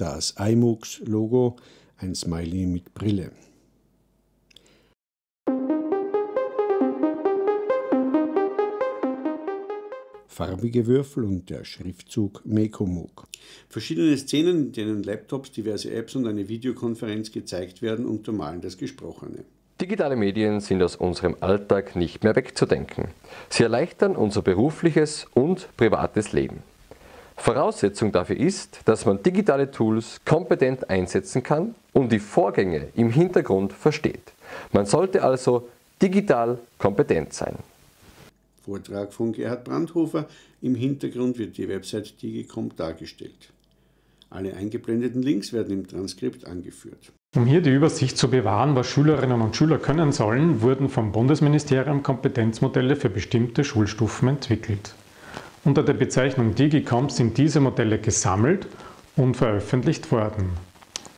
Das iMux-Logo, ein Smiley mit Brille. farbige Würfel und der Schriftzug Mekomuk. Verschiedene Szenen, in denen Laptops, diverse Apps und eine Videokonferenz gezeigt werden, untermalen das Gesprochene. Digitale Medien sind aus unserem Alltag nicht mehr wegzudenken. Sie erleichtern unser berufliches und privates Leben. Voraussetzung dafür ist, dass man digitale Tools kompetent einsetzen kann und die Vorgänge im Hintergrund versteht. Man sollte also digital kompetent sein. Vortrag von Gerhard Brandhofer. Im Hintergrund wird die Website Digicom dargestellt. Alle eingeblendeten Links werden im Transkript angeführt. Um hier die Übersicht zu bewahren, was Schülerinnen und Schüler können sollen, wurden vom Bundesministerium Kompetenzmodelle für bestimmte Schulstufen entwickelt. Unter der Bezeichnung Digicom sind diese Modelle gesammelt und veröffentlicht worden.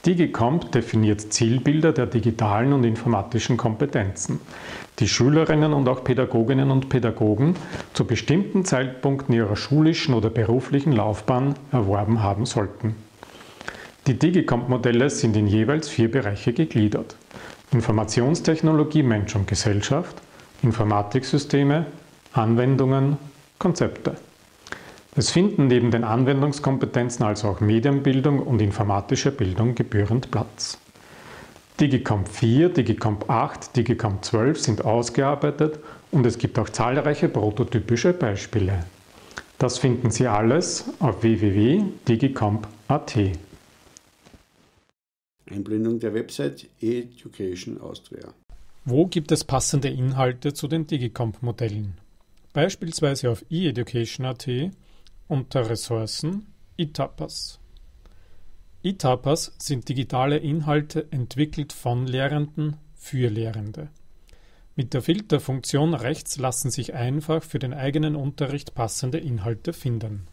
DigiComp definiert Zielbilder der digitalen und informatischen Kompetenzen, die Schülerinnen und auch Pädagoginnen und Pädagogen zu bestimmten Zeitpunkten ihrer schulischen oder beruflichen Laufbahn erworben haben sollten. Die DigiComp-Modelle sind in jeweils vier Bereiche gegliedert. Informationstechnologie, Mensch und Gesellschaft, Informatiksysteme, Anwendungen, Konzepte. Es finden neben den Anwendungskompetenzen also auch Medienbildung und informatische Bildung gebührend Platz. Digicomp 4, Digicomp 8, Digicomp 12 sind ausgearbeitet und es gibt auch zahlreiche prototypische Beispiele. Das finden Sie alles auf www.digicomp.at. Einblendung der Website Education Austria. Wo gibt es passende Inhalte zu den Digicomp-Modellen? Beispielsweise auf eEducation.at unter Ressourcen eTapas. eTapas sind digitale Inhalte entwickelt von Lehrenden für Lehrende. Mit der Filterfunktion rechts lassen sich einfach für den eigenen Unterricht passende Inhalte finden.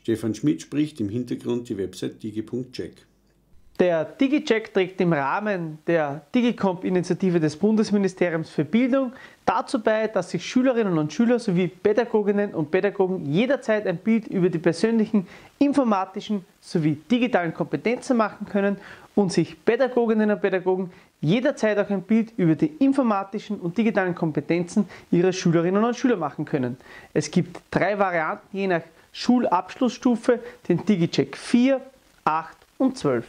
Stefan Schmidt spricht im Hintergrund die Website digi.check. Der DigiCheck trägt im Rahmen der DigiComp-Initiative des Bundesministeriums für Bildung dazu bei, dass sich Schülerinnen und Schüler sowie Pädagoginnen und Pädagogen jederzeit ein Bild über die persönlichen informatischen sowie digitalen Kompetenzen machen können und sich Pädagoginnen und Pädagogen jederzeit auch ein Bild über die informatischen und digitalen Kompetenzen ihrer Schülerinnen und Schüler machen können. Es gibt drei Varianten je nach Schulabschlussstufe, den DigiCheck 4, 8 und 12.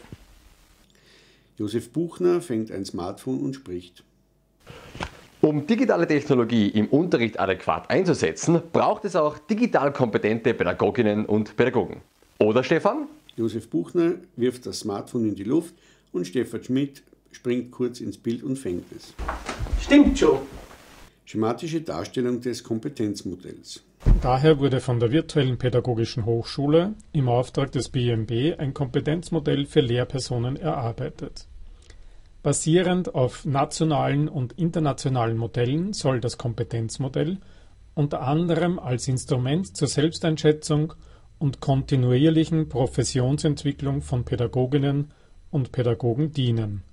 Josef Buchner fängt ein Smartphone und spricht. Um digitale Technologie im Unterricht adäquat einzusetzen, braucht es auch digital kompetente Pädagoginnen und Pädagogen. Oder Stefan? Josef Buchner wirft das Smartphone in die Luft und Stefan Schmidt springt kurz ins Bild und fängt es. Stimmt schon. Schematische Darstellung des Kompetenzmodells. Daher wurde von der Virtuellen Pädagogischen Hochschule im Auftrag des BMB ein Kompetenzmodell für Lehrpersonen erarbeitet. Basierend auf nationalen und internationalen Modellen soll das Kompetenzmodell unter anderem als Instrument zur Selbsteinschätzung und kontinuierlichen Professionsentwicklung von Pädagoginnen und Pädagogen dienen.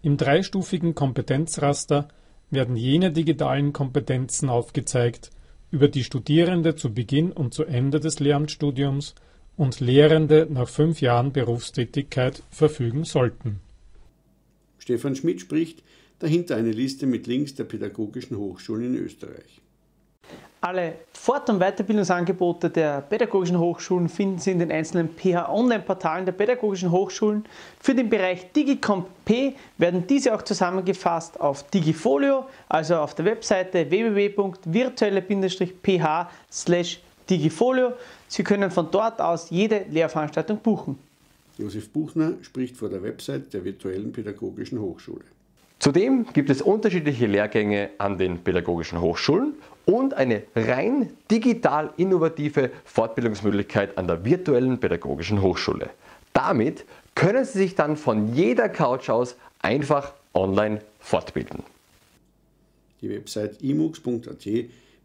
Im dreistufigen Kompetenzraster werden jene digitalen Kompetenzen aufgezeigt, über die Studierende zu Beginn und zu Ende des Lehramtsstudiums und Lehrende nach fünf Jahren Berufstätigkeit verfügen sollten Stefan Schmidt spricht, dahinter eine Liste mit Links der pädagogischen Hochschulen in Österreich. Alle Fort- und Weiterbildungsangebote der pädagogischen Hochschulen finden Sie in den einzelnen PH-Online-Portalen der pädagogischen Hochschulen. Für den Bereich DigiComp P werden diese auch zusammengefasst auf Digifolio, also auf der Webseite www.virtuelle-ph/digifolio. Sie können von dort aus jede Lehrveranstaltung buchen. Josef Buchner spricht vor der Website der virtuellen Pädagogischen Hochschule. Zudem gibt es unterschiedliche Lehrgänge an den pädagogischen Hochschulen und eine rein digital innovative Fortbildungsmöglichkeit an der virtuellen pädagogischen Hochschule. Damit können Sie sich dann von jeder Couch aus einfach online fortbilden. Die Website imux.at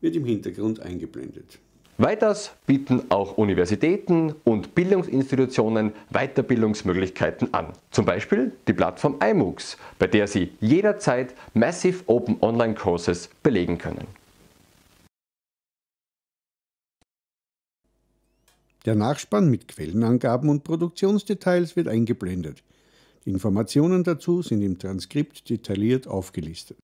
wird im Hintergrund eingeblendet. Weiters bieten auch Universitäten und Bildungsinstitutionen Weiterbildungsmöglichkeiten an. Zum Beispiel die Plattform iMOOCs, bei der Sie jederzeit Massive Open Online Courses belegen können. Der Nachspann mit Quellenangaben und Produktionsdetails wird eingeblendet. Die Informationen dazu sind im Transkript detailliert aufgelistet.